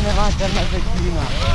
eine Radrennersekina.